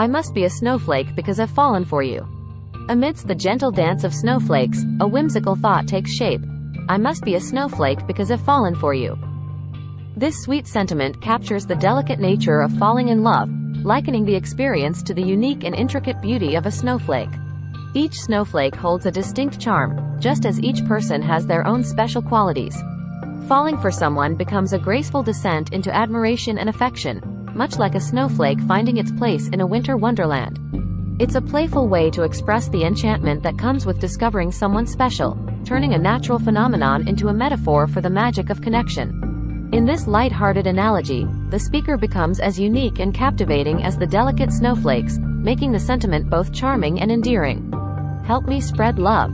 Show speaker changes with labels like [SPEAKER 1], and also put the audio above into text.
[SPEAKER 1] I must be a snowflake because I've fallen for you. Amidst the gentle dance of snowflakes, a whimsical thought takes shape. I must be a snowflake because I've fallen for you. This sweet sentiment captures the delicate nature of falling in love, likening the experience to the unique and intricate beauty of a snowflake. Each snowflake holds a distinct charm, just as each person has their own special qualities. Falling for someone becomes a graceful descent into admiration and affection, much like a snowflake finding its place in a winter wonderland. It's a playful way to express the enchantment that comes with discovering someone special, turning a natural phenomenon into a metaphor for the magic of connection. In this light-hearted analogy, the speaker becomes as unique and captivating as the delicate snowflakes, making the sentiment both charming and endearing. Help me spread love.